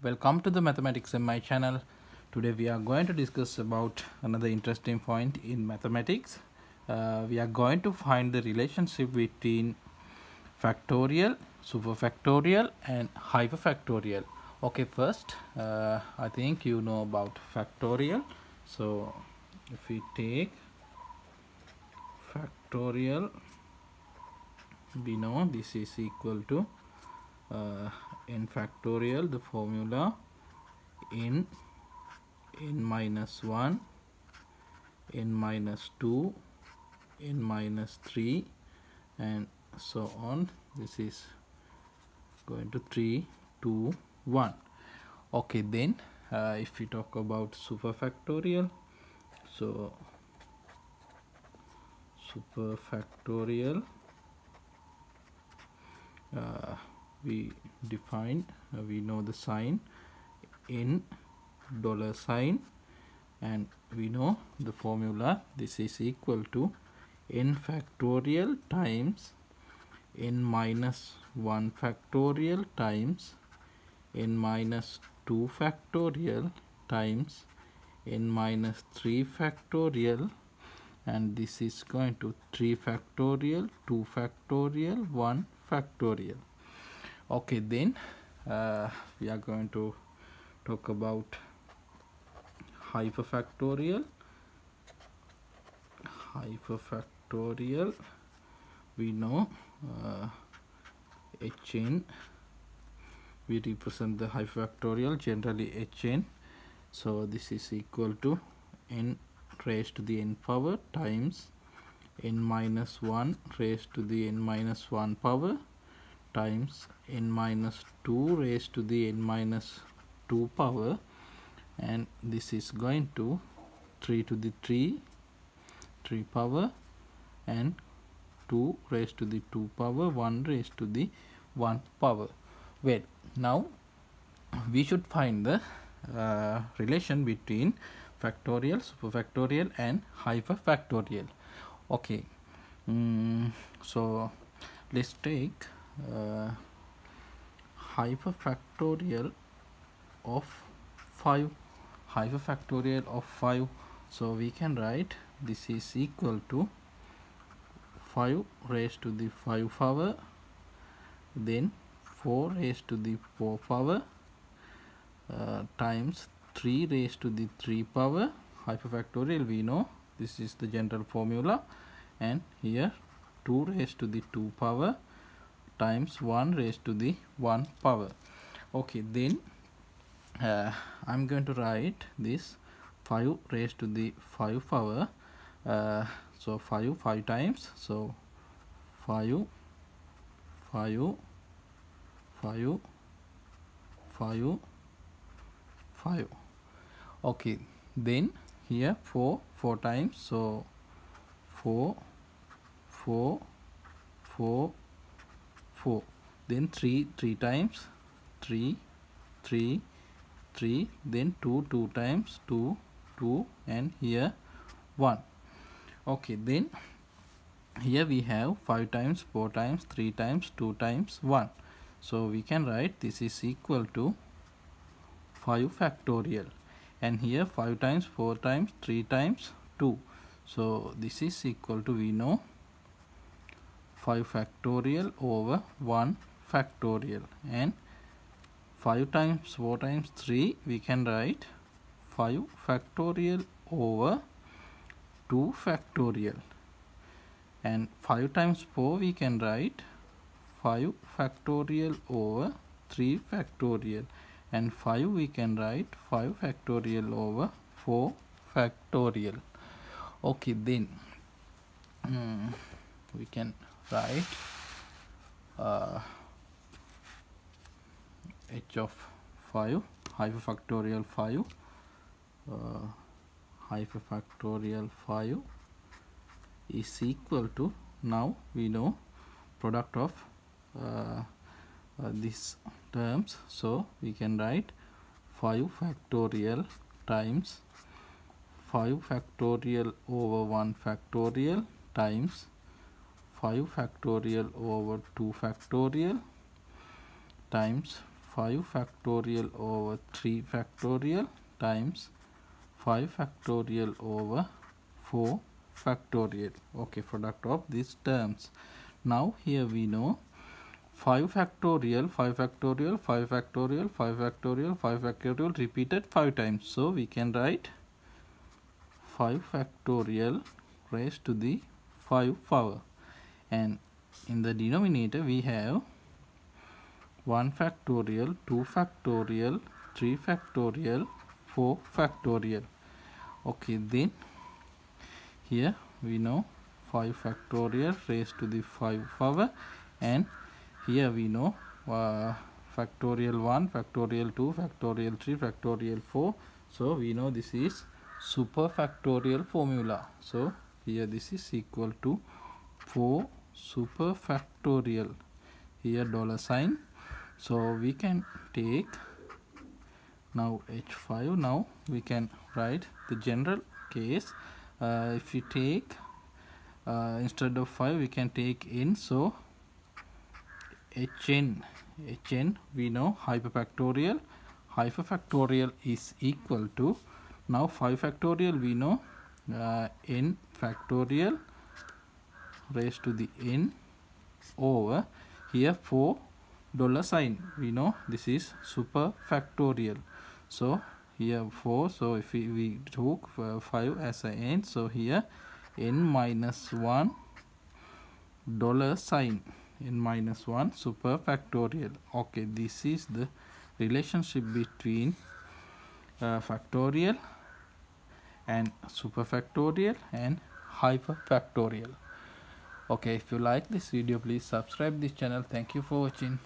welcome to the Mathematics MI channel. Today we are going to discuss about another interesting point in mathematics. Uh, we are going to find the relationship between factorial superfactorial and hyperfactorial. Okay first uh, i think you know about factorial. So if we take factorial we know this is equal to uh, n factorial the formula n n minus 1 n minus 2 n minus 3 and so on. This is going to 3 2 1 okay then uh, if we talk about superfactorial so superfactorial uh, we define uh, we know the sign in dollar sign and we know the formula. This is equal to n factorial times n minus 1 factorial times n minus 2 factorial times n minus 3 factorial. And this is going to 3 factorial 2 factorial 1 factorial okay then uh, we are going to talk about hyperfactorial. Hyperfactorial we know uh, hn we represent the hyperfactorial generally hn. So this is equal to n raised to the n power times n minus 1 raised to the n minus 1 power times n minus 2 raised to the n minus 2 power. And this is going to 3 to the 3 3 power. And 2 raised to the 2 power 1 raised to the 1 power. Well now we should find the uh, relation between factorial superfactorial and hyperfactorial. Okay mm, so let's take uh, hyperfactorial of 5 hyperfactorial of 5 so we can write this is equal to 5 raised to the 5 power then 4 raised to the 4 power uh, times 3 raised to the 3 power. Hyperfactorial we know this is the general formula. And here 2 raised to the 2 power times 1 raised to the 1 power. Okay then uh, I'm going to write this 5 raised to the 5 power uh, so 5 5 times so 5 5 5 5 5 okay then here 4 4 times so 4 4 4 4 then 3 3 times. 3 3 3 then 2 2 times. 2 2 and here 1 okay then here we have 5 times 4 times 3 times 2 times 1 so we can write this is equal to 5 factorial. And here 5 times 4 times 3 times 2 so this is equal to we know 5 factorial over 1 factorial. And 5 times 4 times 3 we can write 5 factorial over 2 factorial. And 5 times 4 we can write 5 factorial over 3 factorial. And 5 we can write 5 factorial over 4 factorial. Okay then um, we can write uh, h of 5 hyperfactorial 5 uh, hyperfactorial 5 is equal to now we know product of uh, uh, these terms. So we can write 5 factorial times 5 factorial over 1 factorial times 5 factorial over 2 factorial times 5 factorial over 3 factorial times 5 factorial over 4 factorial. Okay product of these terms. Now here we know 5 factorial 5 factorial 5 factorial 5 factorial 5 factorial repeated 5 times. So we can write 5 factorial raised to the 5 power and in the denominator we have 1 factorial 2 factorial 3 factorial 4 factorial. Okay then here we know 5 factorial raised to the 5 power. And here we know uh, factorial 1 factorial 2 factorial 3 factorial 4 so we know this is super factorial formula. So here this is equal to 4 super factorial here dollar sign. So we can take now h5 now we can write the general case. Uh, if we take uh, instead of 5 we can take n. So hn hn we know hyperfactorial. Hyperfactorial is equal to now 5 factorial we know uh, n factorial raised to the n over here 4 dollar sign. We know this is super factorial so here 4 so if we, we took uh, 5 as a n so here n minus 1 dollar sign. n minus 1 super factorial okay this is the relationship between uh, factorial and super factorial and hyperfactorial okay if you like this video please subscribe this channel. Thank you for watching